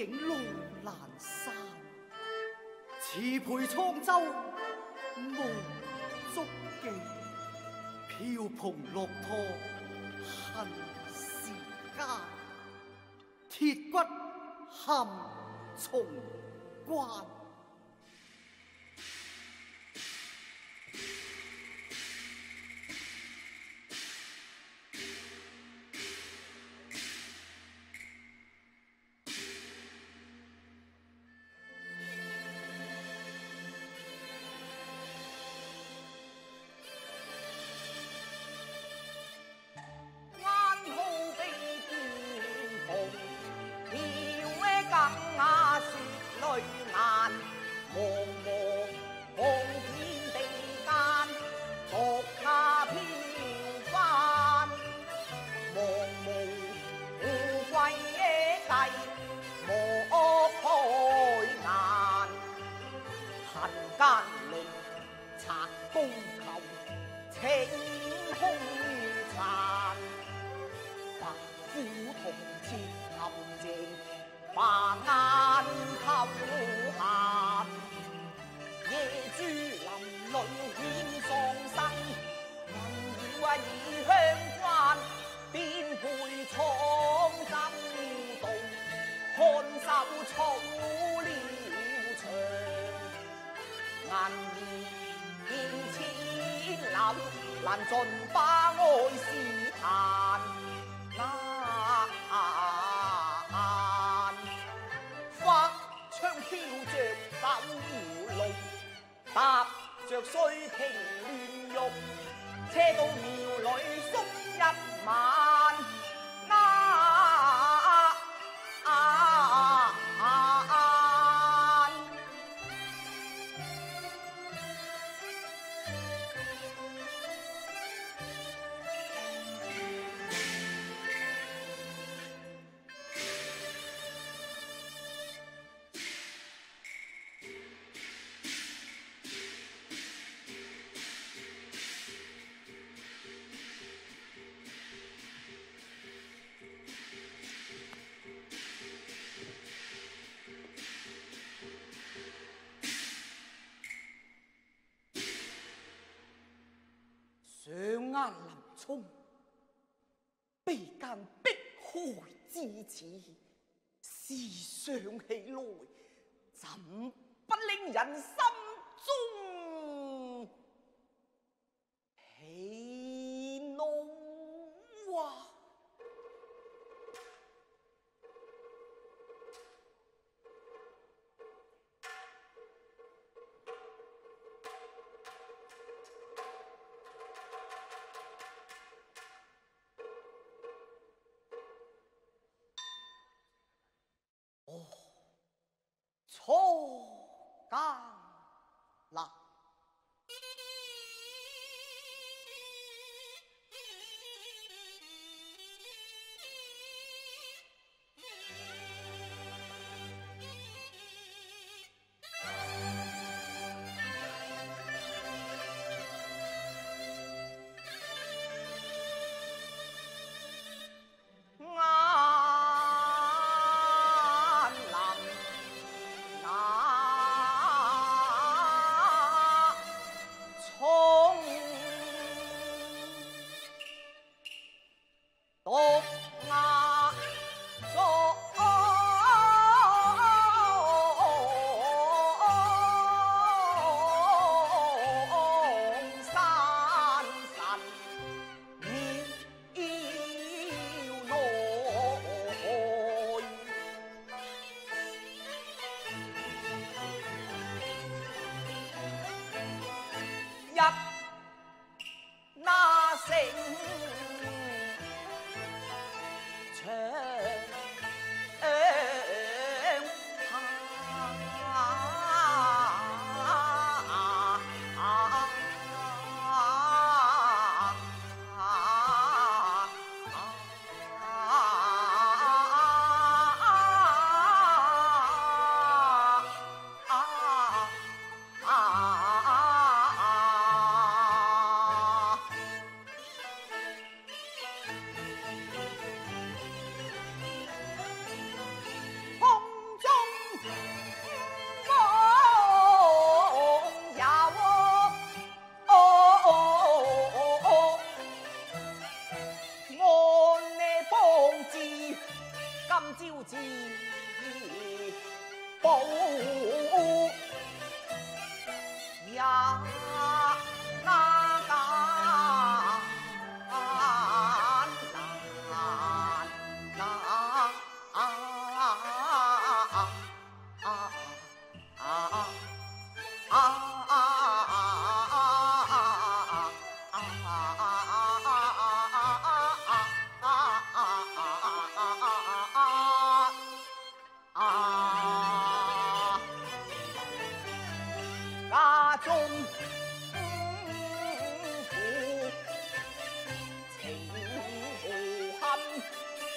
影路阑珊，慈陪沧州无足迹，飘蓬落拓，恨时间，铁骨含重关。尽把。掌握林冲，被间逼害至此，思想起来，怎不令人心中？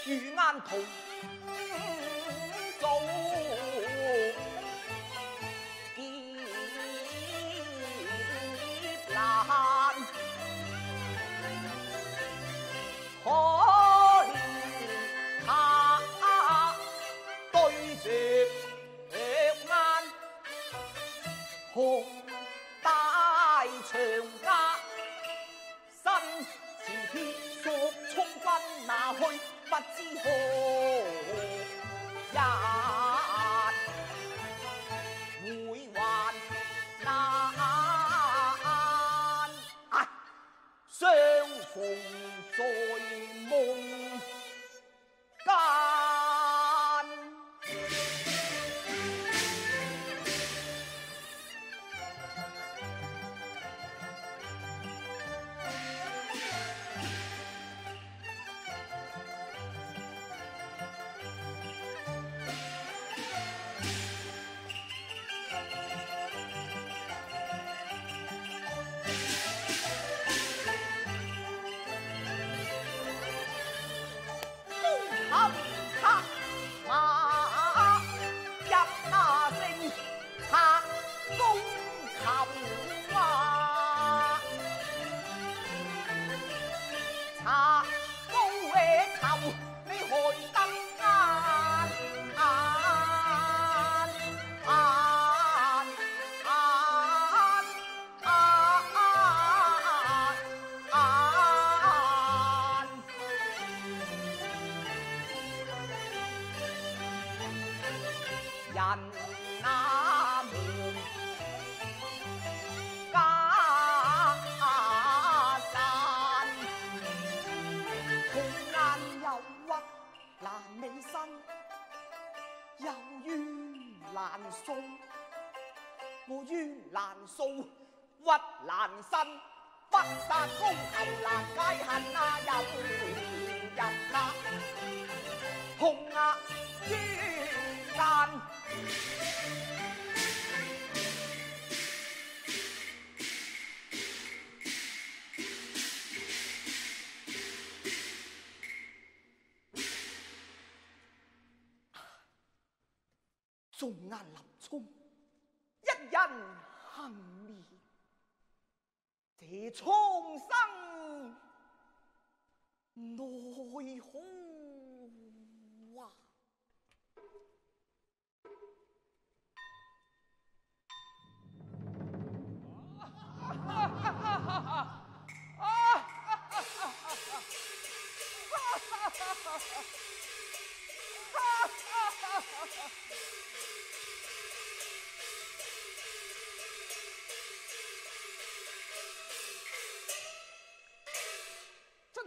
玉案头。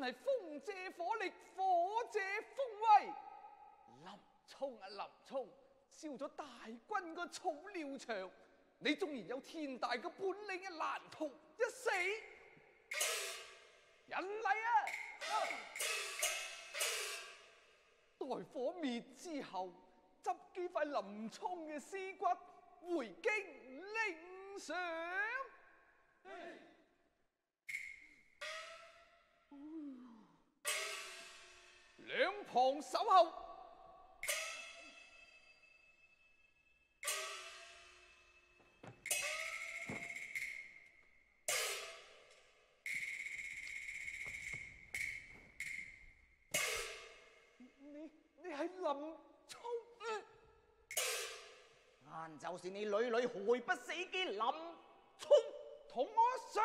系风借火力，火借风威。林冲啊，林冲，烧咗大军个草料场，你纵然有天大嘅本领，也难逃一死。人嚟啊！待火灭之后，执几块林冲嘅尸骨回京领赏。两旁守候，你你系林冲，晏就是你屡屡害不死嘅林冲同我上！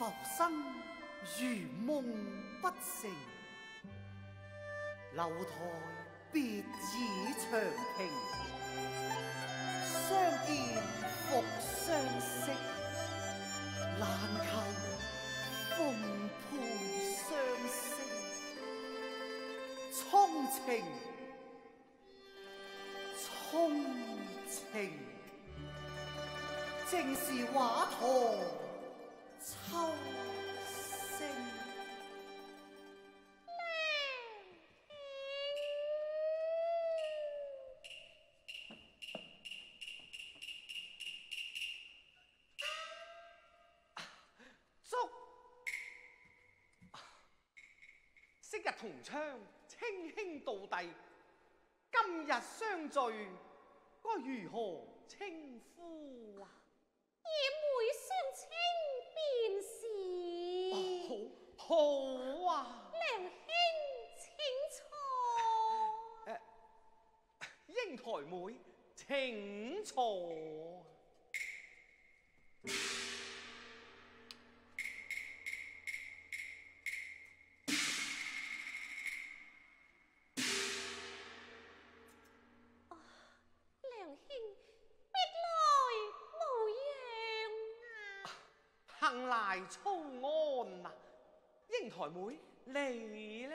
浮生如梦不成，楼台别子长亭，相见复相惜，难求奉陪相惜，衷情，衷情，正是画堂。秋声祝昔日同窗，卿兄道弟，今日相聚，该如何称呼啊？好啊，娘兄，请坐。诶，英台妹，请坐。你呢？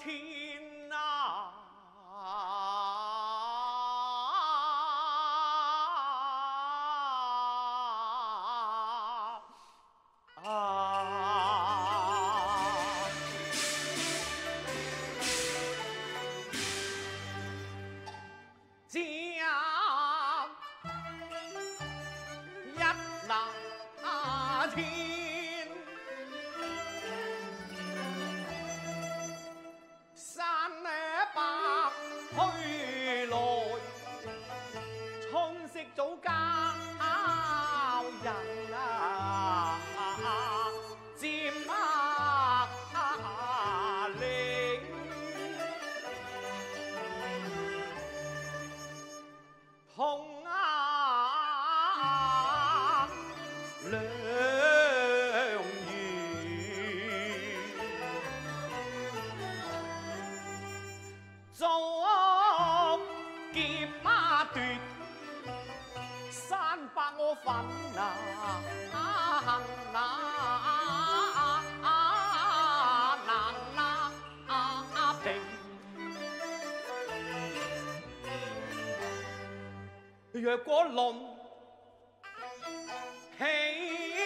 听。龙起来，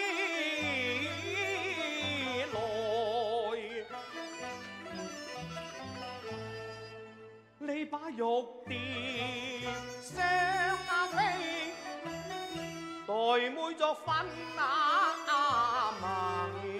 你把玉蝶双啊飞，代妹作粉啊忙。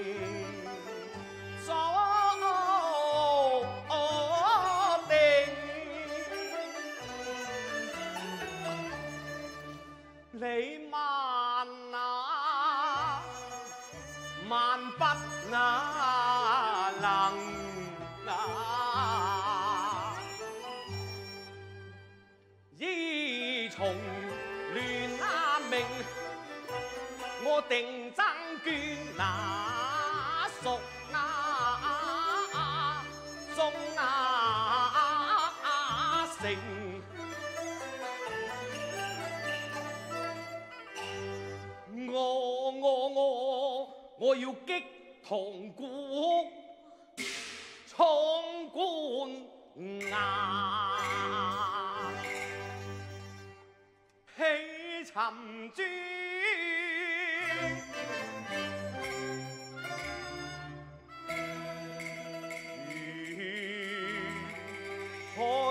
寻转，如何无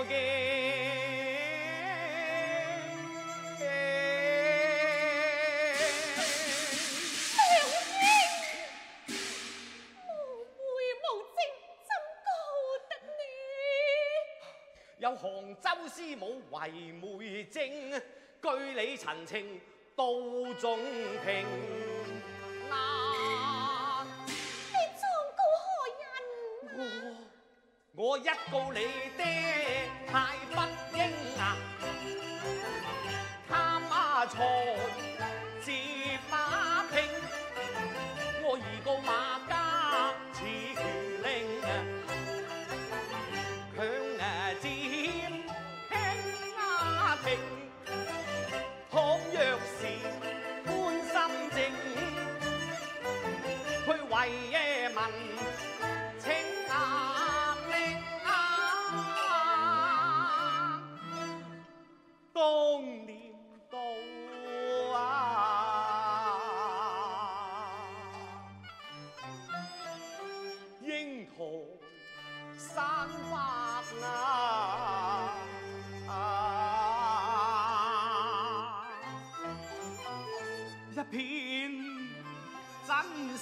悔无贞，怎告得你？有杭州师母为媒证。据理陈情，道众平。那，你状告何人？我，我一告你爹，太不应啊！他妈才，自把平。我二告马。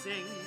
sing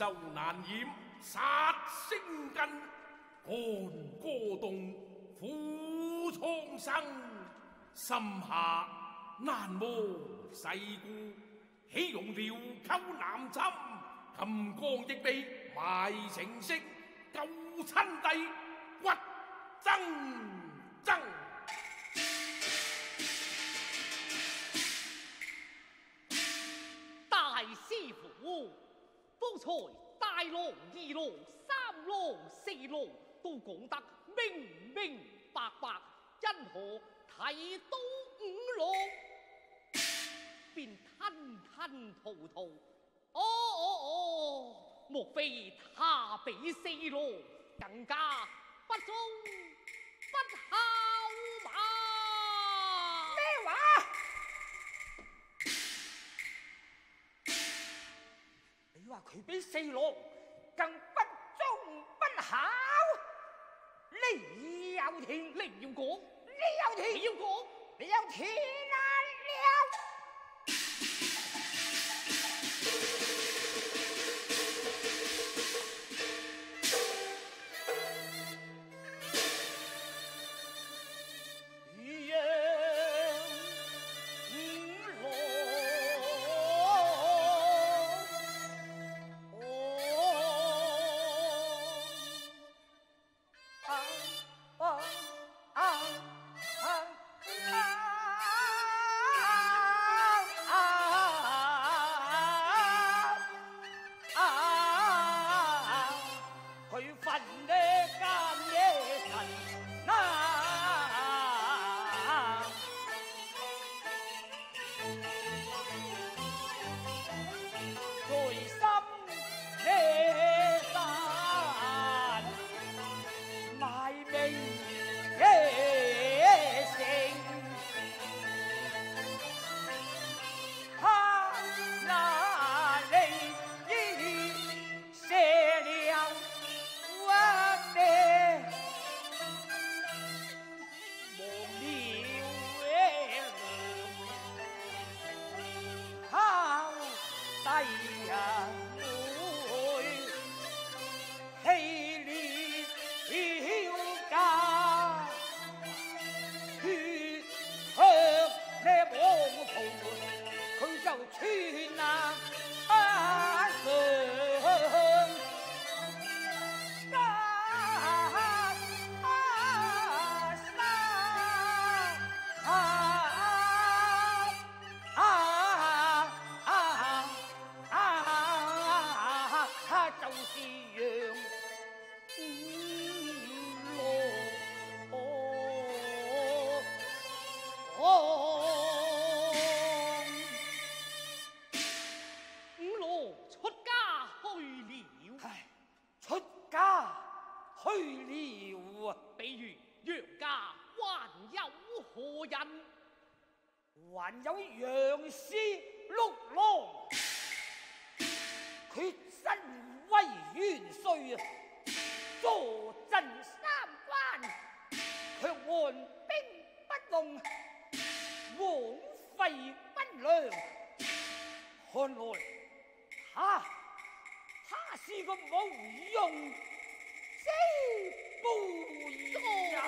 愁难掩，杀星根，寒波动，苦苍生，心下难磨世故，岂容辽寇南侵？琴光亦被埋情色，救亲弟，骨铮铮，大师傅。方才大罗、二罗、三罗、四罗都讲得明明白白，因何提到五罗便吞吞吐吐？哦，哦哦！莫非他比四罗更加不忠不孝吗？话佢比四郎更不忠不孝，你有田，你要讲，你有田，你要讲，你有天。杨家还有何人？还有杨氏六郎，佢身威元帅坐镇三关，却按兵不动，枉费军粮。看来，哈，他是个无用。之。不一样。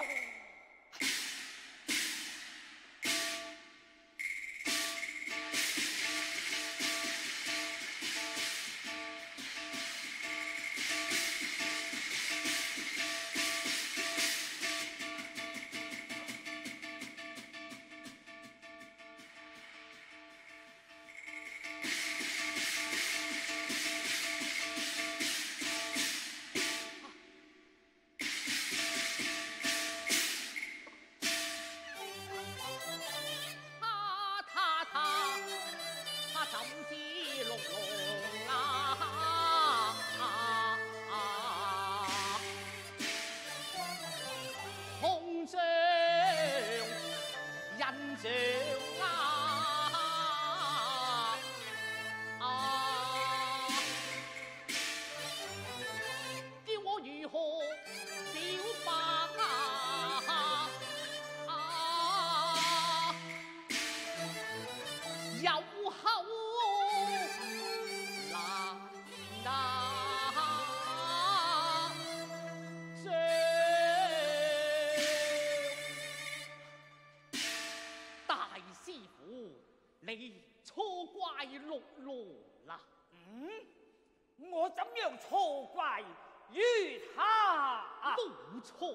错，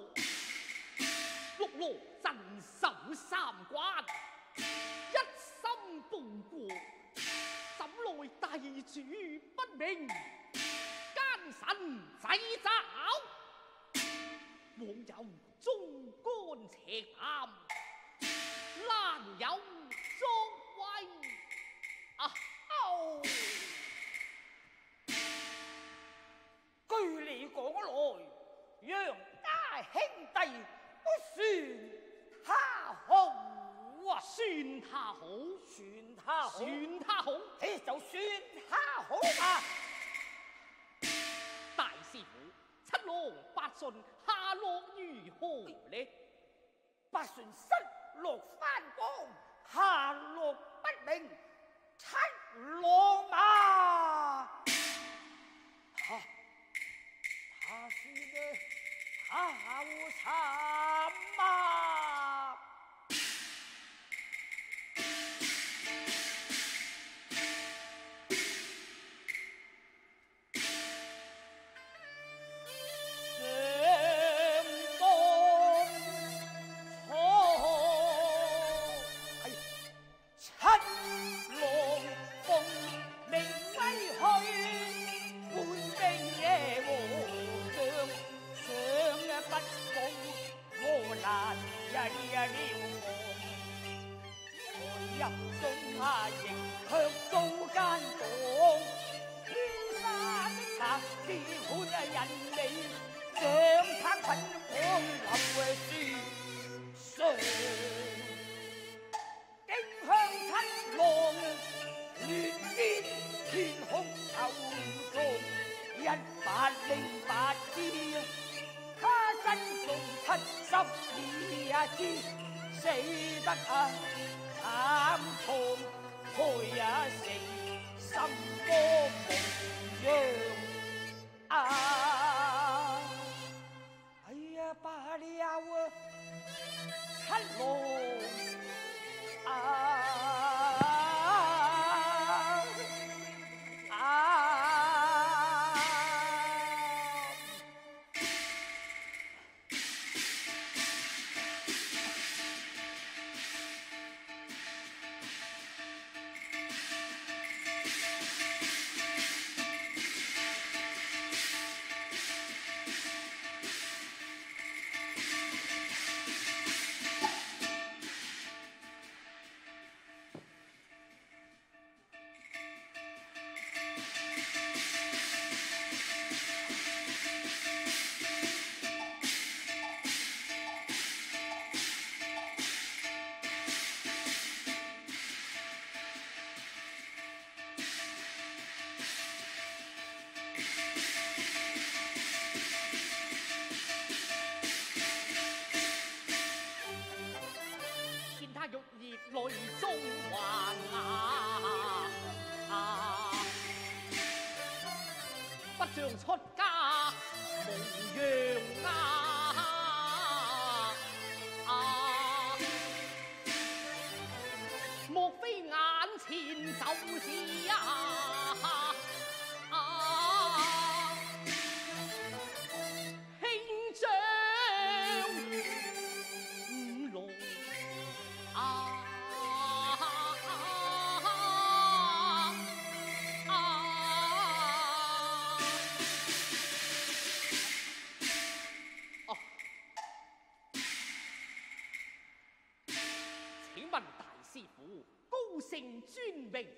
碌碌镇守三关，一心报国，怎奈帝主不明，奸臣仔爪，枉有忠肝赤胆，难有作为啊！哦，据你讲来让。兄弟，算他好啊！算他好，算他好，算他好，嘿，就算他好啊！大师傅，七郎八顺下落如何呢？八顺失落翻江，下落不明，七郎马。他他是呢？阿呜沙嘛。出。尊荣。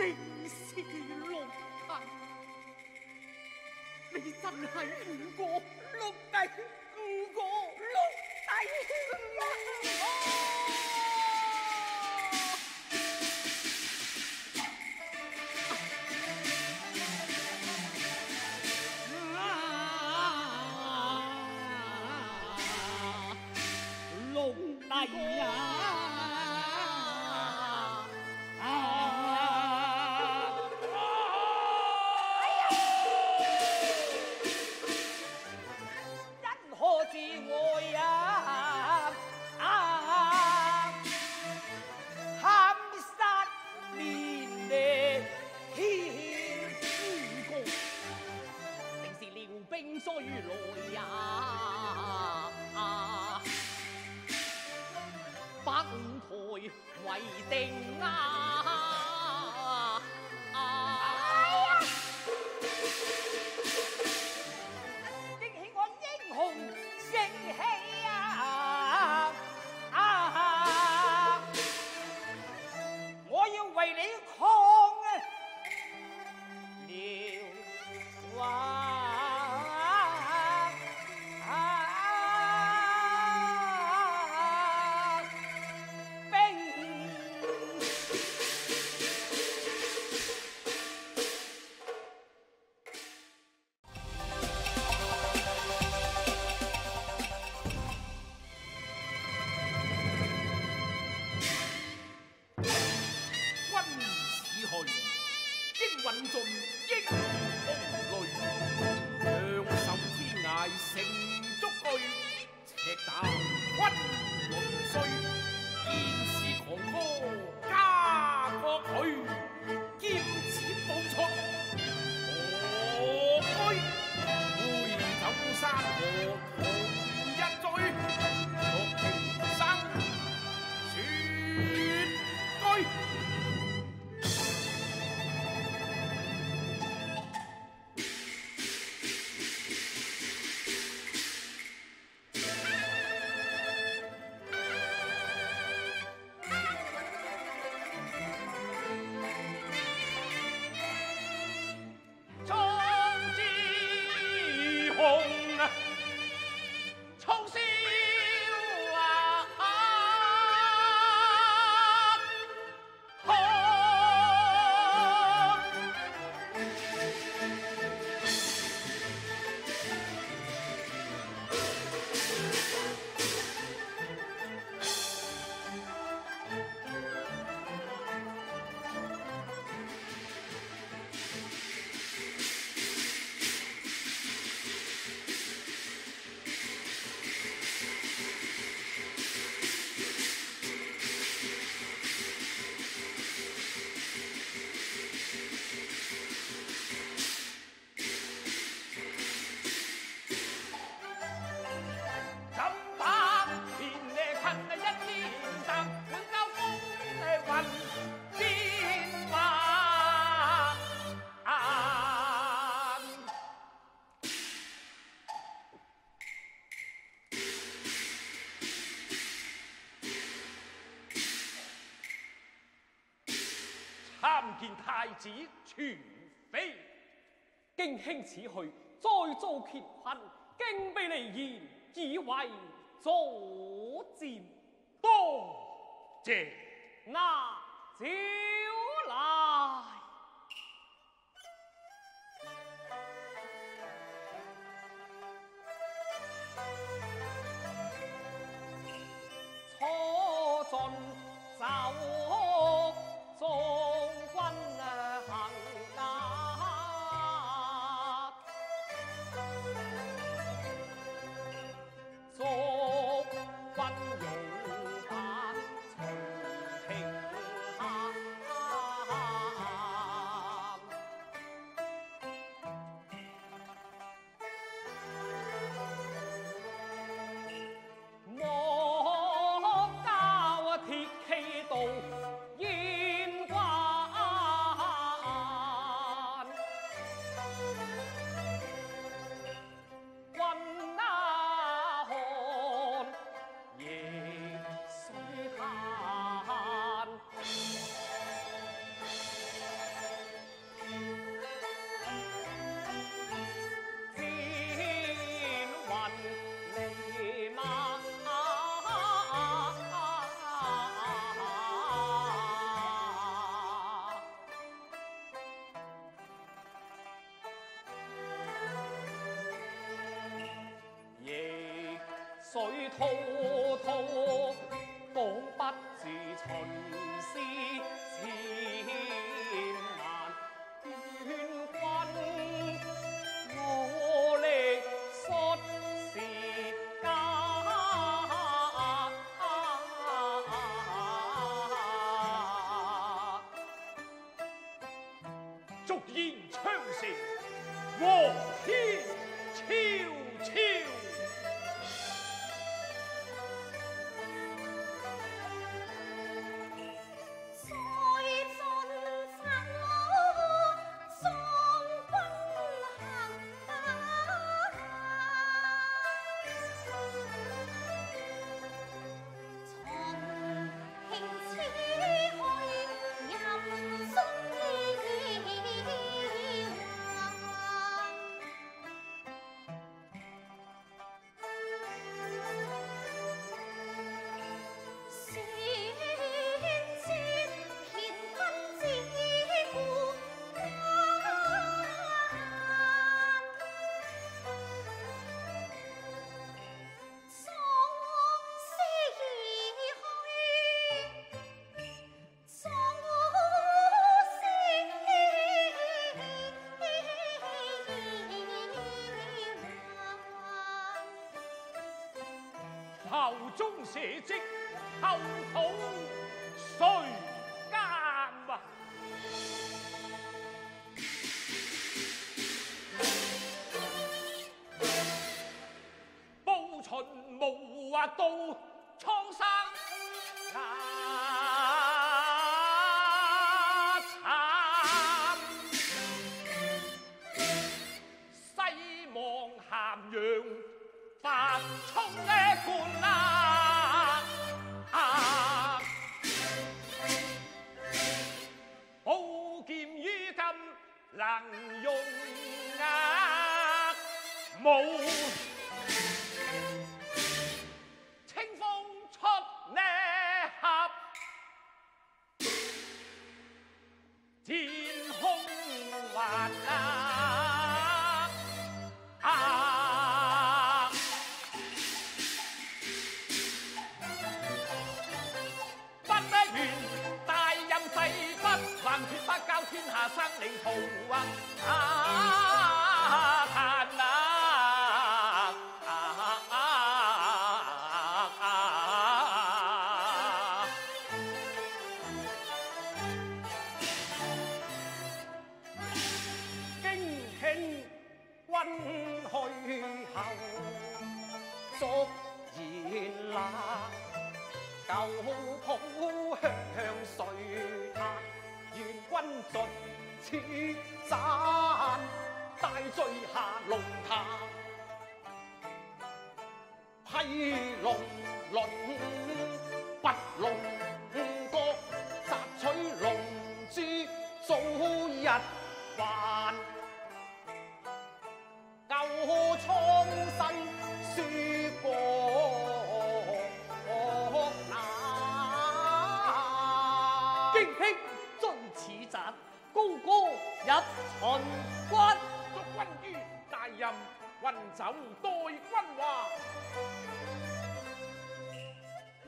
定是龙脉，你真系过龙脉？见太子，全非；敬卿此去，再遭乾坤，敬卑离言，以为左战。多谢，那子。水滔滔，讲不自秦。中社稷，后土谁？韩君祝君于大任，运走代君话，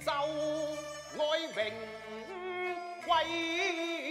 就爱荣贵。